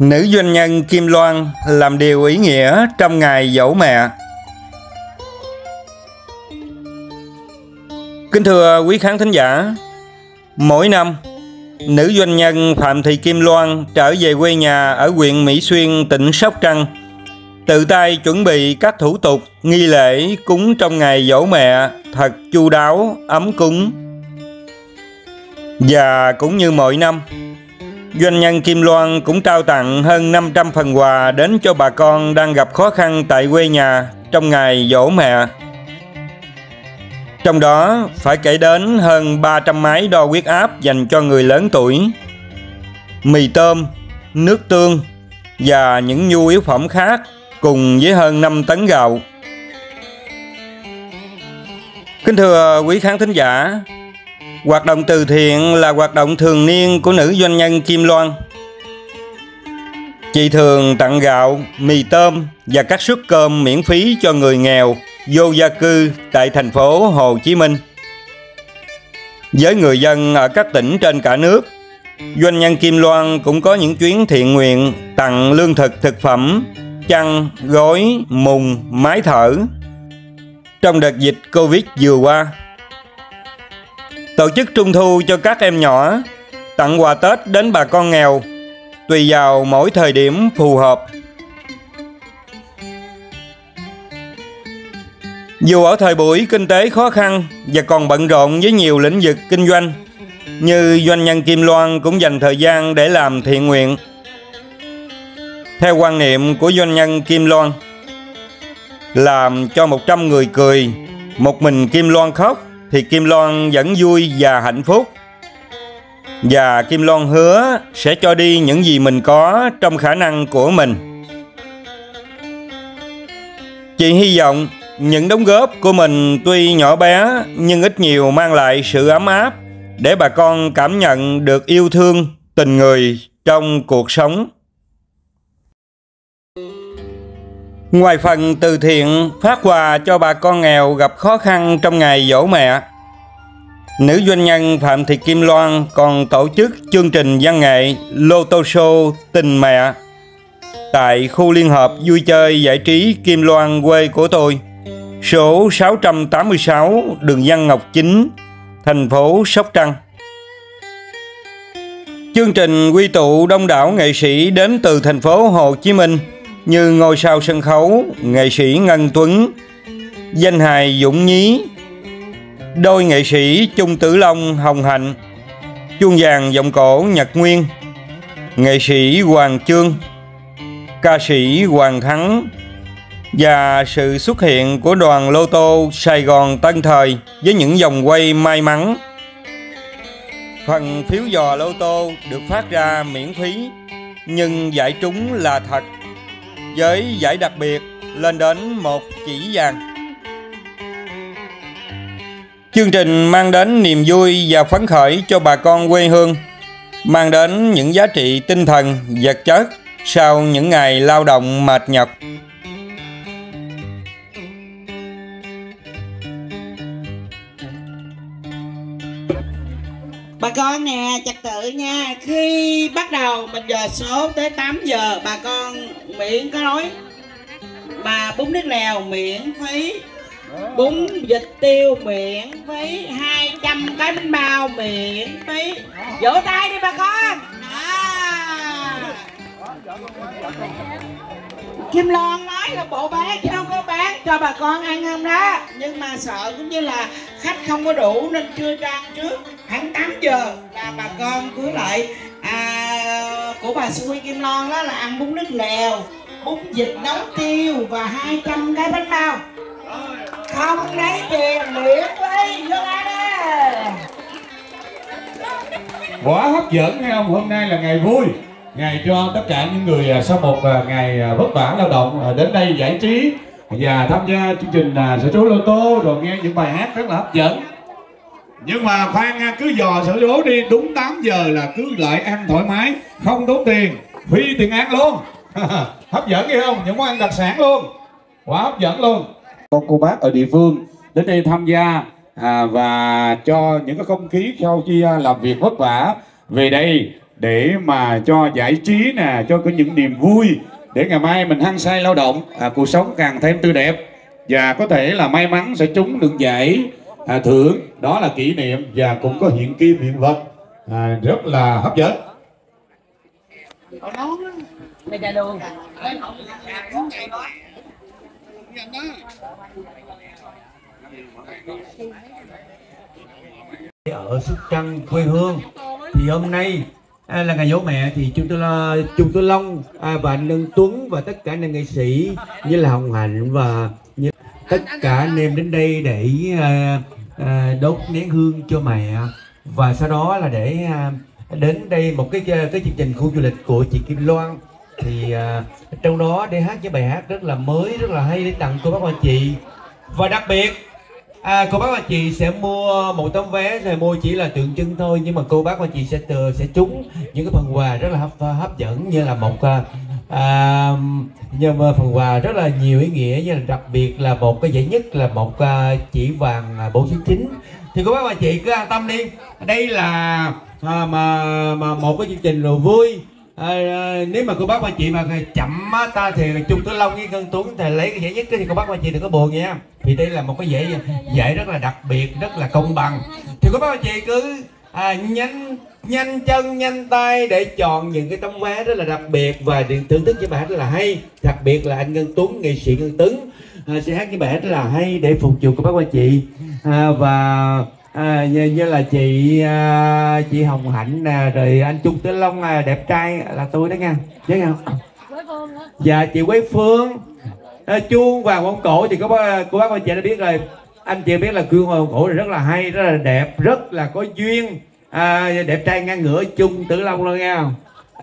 Nữ doanh nhân Kim Loan làm điều ý nghĩa trong ngày dỗ mẹ. Kính thưa quý khán thính giả, mỗi năm, nữ doanh nhân Phạm Thị Kim Loan trở về quê nhà ở huyện Mỹ Xuyên, tỉnh Sóc Trăng, tự tay chuẩn bị các thủ tục nghi lễ cúng trong ngày dỗ mẹ thật chu đáo, ấm cúng. Và cũng như mọi năm, Doanh nhân Kim Loan cũng trao tặng hơn 500 phần quà đến cho bà con đang gặp khó khăn tại quê nhà trong ngày dỗ mẹ. Trong đó phải kể đến hơn 300 máy đo huyết áp dành cho người lớn tuổi, mì tôm, nước tương và những nhu yếu phẩm khác cùng với hơn 5 tấn gạo. Kính thưa quý khán thính giả, Hoạt động từ thiện là hoạt động thường niên của nữ doanh nhân Kim Loan. Chị thường tặng gạo, mì tôm và các suất cơm miễn phí cho người nghèo, vô gia cư tại thành phố Hồ Chí Minh. Với người dân ở các tỉnh trên cả nước, doanh nhân Kim Loan cũng có những chuyến thiện nguyện tặng lương thực thực phẩm, chăn, gối, mùng, mái thở trong đợt dịch Covid vừa qua. Tổ chức trung thu cho các em nhỏ, tặng quà Tết đến bà con nghèo, tùy vào mỗi thời điểm phù hợp. Dù ở thời buổi kinh tế khó khăn và còn bận rộn với nhiều lĩnh vực kinh doanh, như doanh nhân Kim Loan cũng dành thời gian để làm thiện nguyện. Theo quan niệm của doanh nhân Kim Loan, làm cho 100 người cười, một mình Kim Loan khóc thì Kim Loan vẫn vui và hạnh phúc. Và Kim Loan hứa sẽ cho đi những gì mình có trong khả năng của mình. Chị hy vọng những đóng góp của mình tuy nhỏ bé nhưng ít nhiều mang lại sự ấm áp để bà con cảm nhận được yêu thương, tình người trong cuộc sống. Ngoài phần từ thiện phát quà cho bà con nghèo gặp khó khăn trong ngày dỗ mẹ, nữ doanh nhân Phạm Thị Kim Loan còn tổ chức chương trình văn nghệ Lô Tô Show Tình Mẹ. Tại khu liên hợp vui chơi giải trí Kim Loan quê của tôi, số 686 đường Văn Ngọc Chính, thành phố Sóc Trăng. Chương trình quy tụ đông đảo nghệ sĩ đến từ thành phố Hồ Chí Minh – như ngôi sao sân khấu, nghệ sĩ Ngân Tuấn, danh hài Dũng Nhí, đôi nghệ sĩ Trung Tử Long Hồng Hạnh, chuông vàng giọng cổ Nhật Nguyên, nghệ sĩ Hoàng Trương, ca sĩ Hoàng Thắng và sự xuất hiện của đoàn lô tô Sài Gòn Tân Thời với những vòng quay may mắn. Phần phiếu dò lô tô được phát ra miễn phí nhưng giải trúng là thật với giải đặc biệt lên đến một chỉ vàng. Chương trình mang đến niềm vui và phấn khởi cho bà con quê hương, mang đến những giá trị tinh thần, vật chất sau những ngày lao động mệt nhọc. Con nè, trật tự nha. Khi bắt đầu mình giờ số tới 8 giờ Bà con miễn có nói Mà bún nước lèo miễn phí. Bún vịt tiêu miễn phí. 200 cái bánh bao miễn phí. Vỗ tay đi bà con. À. Kim Loan nói là bộ bán chứ không có bán cho bà con ăn không đó. Nhưng mà sợ cũng như là khách không có đủ nên chưa cho ăn trước. Khoảng 8 giờ là bà con cứ lại à, của bà Suy Kim Loan đó là ăn bún nước lèo Bún vịt nấu tiêu và 200 cái bánh bao. Không lấy tiền miễn phí vô đây đó Quá hấp dẫn hay không? Hôm nay là ngày vui ngày cho tất cả những người à, sau một à, ngày à, vất vả lao động đến đây giải trí và tham gia chương trình sở số lô tô rồi nghe những bài hát rất là hấp dẫn nhưng mà khoan nha cứ dò sở lố đi đúng 8 giờ là cứ lại ăn thoải mái không tốn tiền phi tiền ăn luôn. Hấp dẫn nghe không? Những món ăn đặc sản luôn. Quá hấp dẫn luôn. Con cô bác ở địa phương đến đây tham gia à, và cho những cái không khí sau khi à, làm việc vất vả về đây để mà cho giải trí nè cho có những niềm vui để ngày mai mình hăng say lao động à, cuộc sống càng thêm tươi đẹp. Và có thể là may mắn sẽ trúng được giải à, thưởng đó là kỷ niệm và cũng có hiện kim hiện vật. À, rất là hấp dẫn. Ở Sóc Trăng quê hương thì hôm nay à, là ngày dỗ mẹ thì chúng tôi là chúng tôi Long à, và anh Lân Tuấn và tất cả những nghệ sĩ như là Hồng Hạnh và tất cả anh em đến đây để ờ, ờ, đốt nén hương cho mẹ. Và sau đó là để ờ, đến đây một cái cái chương trình khu du lịch của chị Kim Loan. Thì uh, trong đó để hát những bài hát rất là mới rất là hay để tặng cô bác anh chị. Và đặc biệt À, cô bác và chị sẽ mua một tấm vé rồi mua chỉ là tượng trưng thôi nhưng mà cô bác và chị sẽ từ sẽ trúng những cái phần quà rất là hấp, hấp dẫn như là một à, nhưng mà phần quà rất là nhiều ý nghĩa như là đặc biệt là một cái giải nhất là một uh, chỉ vàng à, bộ số chín thì cô bác và chị cứ an tâm đi. Đây là à, mà mà một cái chương trình rồi vui. À, à, nếu mà cô bác và chị mà chậm á, ta thì chung tử long với ngân tuấn thì lấy cái giải nhất thì cô bác và chị đừng có buồn nha. Thì đây là một cái giải giải rất là đặc biệt rất là công bằng. Thì cô bác và chị cứ à, nhanh nhanh chân nhanh tay để chọn những cái tấm vé rất là đặc biệt và điện thưởng thức bài hát rất là hay. Đặc biệt là anh ngân tuấn nghệ sĩ ngân tuấn à, sẽ hát bài hát rất là hay để phục vụ cô bác và chị. À, và à, như, như là chị à, chị Hồng Hạnh nè rồi anh Trung Tử Long à, đẹp trai là tôi đó nha. Nhớ không? Dạ chị Quế Phương. À, chuông vàng mông cổ thì có bác, cô bác anh chị đã biết rồi. Anh chị biết là chuông vàng mông cổ rất là hay rất là đẹp rất là có duyên à, đẹp trai ngang ngửa chung Tử Long luôn nha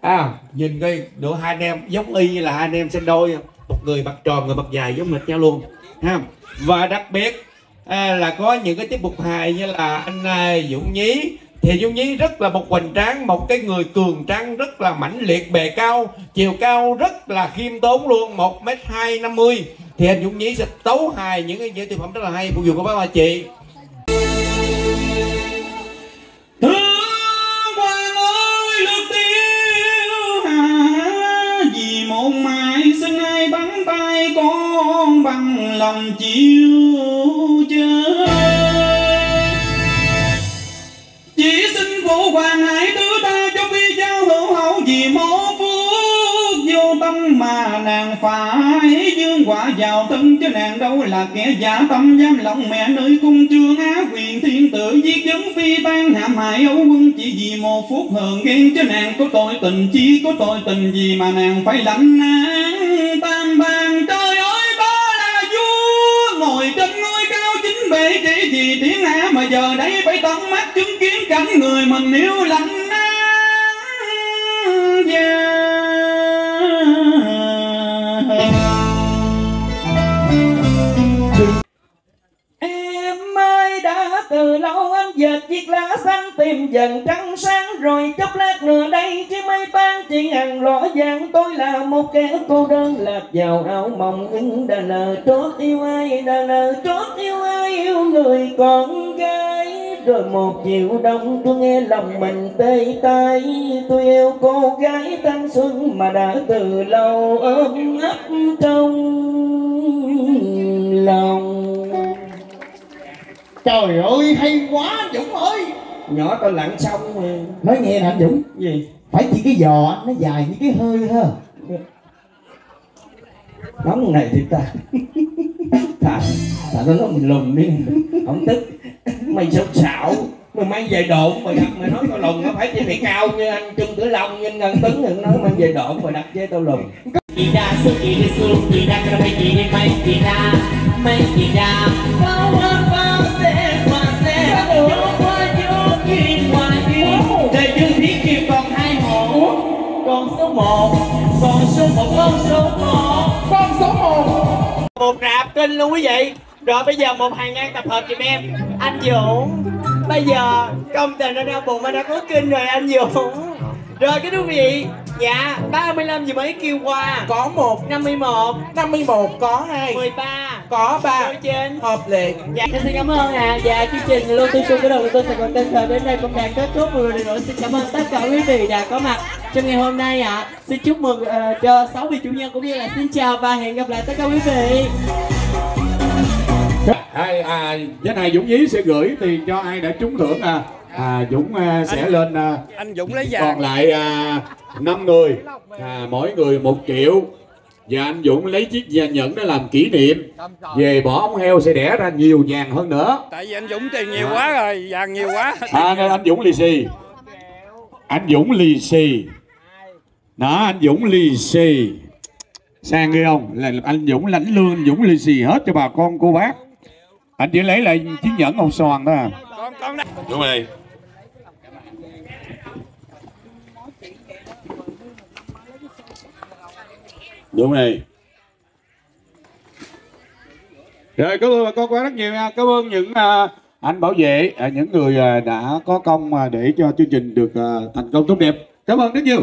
à nhìn coi độ hai anh em giống y như là hai anh em sinh đôi. Một người mặt tròn người mặt dài giống mệt nhau luôn. Ha. Và đặc biệt à, là có những cái tiết mục hài như là anh à, Dũng Nhí. Thì Dũng Nhí rất là một hoành tráng một cái người cường tráng rất là mãnh liệt bề cao chiều cao rất là khiêm tốn luôn một m hai năm mươi. Thì anh Dũng Nhí sẽ tấu hài những cái những tiểu phẩm rất là hay phục vụ của bác bà chị. Lòng chịu chơi. Chỉ xin phụ hoàng hãy thứ ta cho vi giao hữu hậu Vì mô phước, vô tâm mà nàng phải dương quả vào thân, chứ nàng đâu là kẻ giả tâm giam lòng mẹ nơi cung trương á, quyền thiên tử giết vấn phi tan hãm hại ấu quân chỉ vì một phút hờn ghen, chứ nàng có tội tình chi, có tội tình gì mà nàng phải lãnh án tận mắt chứng kiến cảnh người mình yêu lạnh nắng dạ. Em ơi, đã từ lâu anh dệt chiếc lá xanh tìm dần trăng sáng, rồi chốc lát nữa đây chỉ mây tan chỉ ngàn rõ vàng tôi là một kẻ cô đơn lạc vào áo mộng nhưng đã lờ trót yêu ai đã lờ trót yêu ai, yêu người con gái rồi một chiều đông tôi nghe lòng mình tê tay tôi yêu cô gái thanh xuân mà đã từ lâu ôm ấp trong lòng. Trời ơi hay quá Dũng ơi. Nhỏ tao lặn xong mà. Nói nghe nè anh Dũng. Gì? Phải chỉ cái giò nó dài như cái hơi ha nóng này thì ta. Thà thà nó mình lùn đi. Không tức mày xạo xạo. Mày mang về độn mày đặt mày nói tao lùn nó phải chỉ phải cao như anh trung tử long như ngân tấn đừng nói mang về độn mày đặt với tao lùn Tidak suki tidak terbaiki di main tidak main tidak kau apa se qua vô kim qua kim đời dương thiết kiều còn hai hộ con số một con số một con số một. Con số một. Một rạp kinh luôn quý vị rồi bây giờ một hàng ngang tập hợp giùm em. Anh Dũng. Bây giờ công tình nó đau bụng mà đã có kinh rồi anh Dũng. Rồi cái quý vị Dạ 35 gì mấy kêu qua? Có một 51 51 có hai 13 Có ba. Số trên. Hợp lệ. Dạ em xin cảm ơn ạ. Dạ chương trình Lô Tư Xuân của đầu tôi sẽ còn tên thời đến đây. Cũng đã kết thúc lần nữa xin cảm ơn tất cả quý vị đã có mặt trong ngày hôm nay ạ. Xin chúc mừng ờ, cho 6 vị chủ nhân cũng như là xin chào và hẹn gặp lại tất cả quý vị ai à, danh hài Dũng Nhí sẽ gửi tiền cho ai đã trúng thưởng à, à Dũng à, sẽ lên à, anh Dũng lấy còn vàng lại à, 5 người. À, mỗi người một triệu. Và anh Dũng lấy chiếc vàng nhẫn đó làm kỷ niệm. Về bỏ ống heo sẽ đẻ ra nhiều vàng hơn nữa. Tại vì anh Dũng tiền nhiều quá rồi vàng nhiều quá. À, anh Dũng lì xì. Anh Dũng lì xì. Đó anh Dũng lì xì. Sang ghê không? Là anh Dũng lãnh lương anh Dũng lì xì hết cho bà con cô bác anh chỉ lấy lại chiếc nhẫn màu xoàn thôi à. Con con đây. Đúng rồi đúng rồi rồi cảm ơn bà con quá rất nhiều nha. Cảm ơn những à, anh bảo vệ à, những người à, đã có công à, để cho chương trình được à, thành công tốt đẹp. Cảm ơn rất nhiều